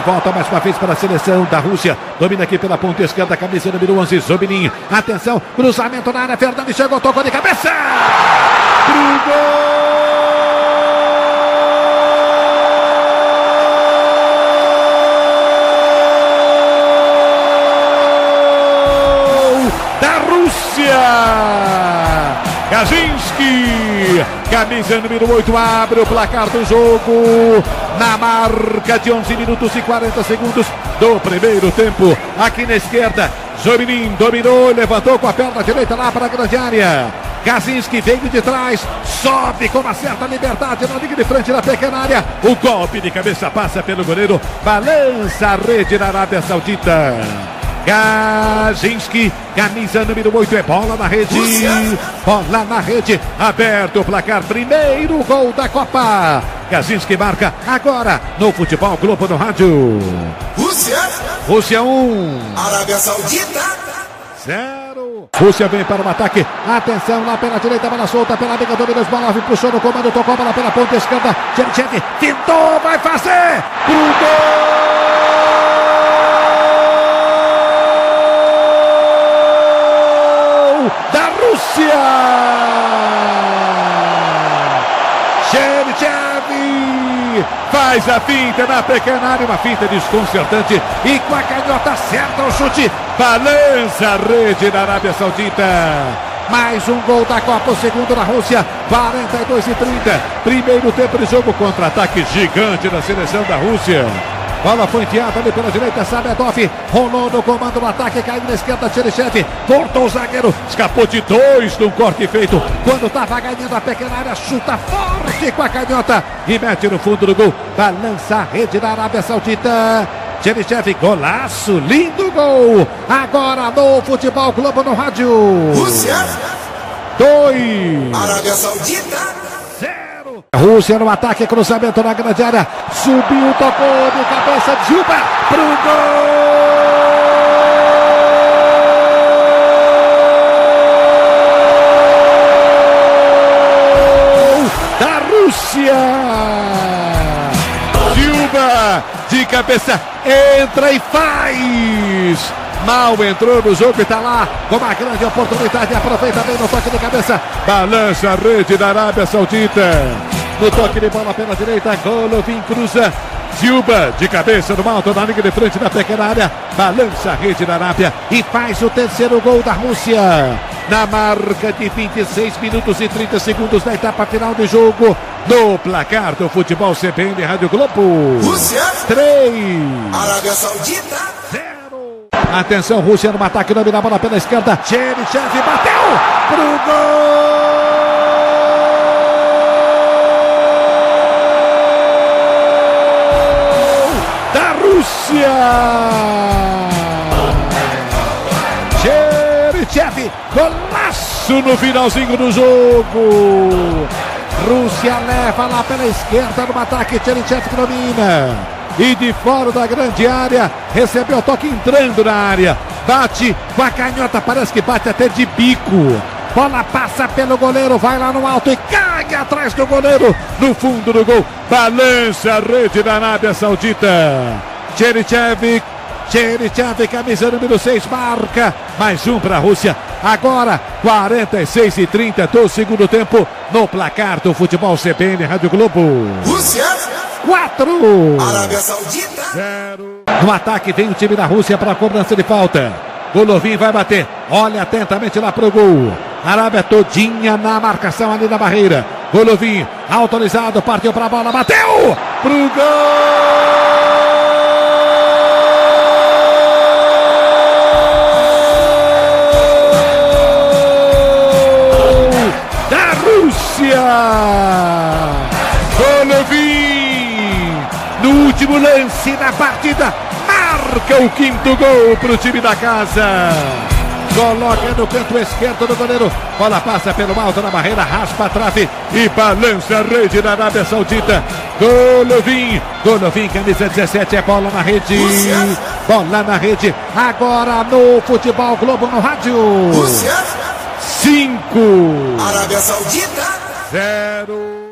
Volta mais uma vez para a seleção da Rússia. Domina aqui pela ponta esquerda, camisa número 11, Zobinin. Atenção, cruzamento na área, Fernandes chegou, tocou de cabeça. Pro gol! Rússia. Kaczynski, camisa número 8, abre o placar do jogo. Na marca de 11 minutos e 40 segundos do primeiro tempo. Aqui na esquerda, Jobinin dominou, levantou com a perna direita lá para a grande área. Kaczynski veio de trás, sobe com uma certa liberdade na linha de frente da pequena área. O golpe de cabeça passa pelo goleiro, balança a rede da Arábia Saudita. Gazinski, camisa número 8, é bola na rede. Bola na rede, aberto o placar, primeiro gol da Copa. Gazinski marca agora no Futebol Globo no Rádio. Rússia. Rússia 1. Um. Arábia Saudita. 0. Rússia vem para o ataque. Atenção lá pela direita, bola solta pela amiga do Minas Bola, puxou no comando, tocou a bola pela ponta esquerda. Tchernchev tentou, vai fazer. Pro gol! da Rússia. Cherchev faz a finta na pequena área, uma finta desconcertante e com a canhota acerta o chute, balança a rede da Arábia Saudita. Mais um gol da Copa, o segundo da Rússia, 42 e 30. Primeiro tempo de jogo, contra-ataque gigante da seleção da Rússia. Bola foi enfiada ali pela direita, Sabedov rolou no comando do ataque, caiu na esquerda, Tcherichev, voltou o zagueiro, escapou de dois no corte feito. Quando estava ganhando a pequena área, chuta forte com a canhota e mete no fundo do gol. Balança a rede da Arábia Saudita. Tcherichev, golaço, lindo gol. Agora no Futebol Globo no rádio. Rússia. Dois. Arábia Saudita. Rússia no ataque, cruzamento na grande área. Subiu, tocou de cabeça, Juba pro gol da Rússia. Juba de cabeça entra e faz. Mal entrou no jogo e está lá com uma grande oportunidade. Aproveita bem no toque de cabeça. Balança a rede da Arábia Saudita. No toque de bola pela direita, Golovin cruza. Silva de cabeça no alto na linha de frente da pequena área. Balança a rede da Arábia e faz o terceiro gol da Rússia. Na marca de 26 minutos e 30 segundos da etapa final do jogo. No placar do futebol CBN Rádio Globo. Rússia. 3. Arábia Saudita. 0. Atenção, Rússia no ataque, domina a bola pela esquerda. Cherichev bateu pro gol da Rússia. Cherichev, golaço no finalzinho do jogo. Rússia leva lá pela esquerda no ataque, Cherichev domina e de fora da grande área, recebeu o toque entrando na área, bate com a canhota, parece que bate até de bico. Bola passa pelo goleiro, vai lá no alto e cai atrás do goleiro, no fundo do gol, balança a rede da Arábia Saudita. Cherichev, Cherichev, camisa número 6, marca mais um para a Rússia. Agora, 46 e 30 do segundo tempo, no placar do futebol CBN Rádio Globo. Rússia. 4. Arábia Saudita. 0. No ataque vem o time da Rússia para a cobrança de falta. Golovin vai bater. Olha atentamente lá pro gol. Arábia todinha na marcação ali na barreira. Golovin autorizado, partiu para a bola, bateu pro gol no último lance da partida, marca o quinto gol para o time da casa. Coloca no canto esquerdo do goleiro. Bola passa pelo alto na barreira, raspa a trave e balança a rede da Arábia Saudita. Golovin, Golovin, camisa 17, é bola na rede. Bola na rede. Agora no Futebol Globo no rádio. Rússia. 5. Arábia Saudita. 0.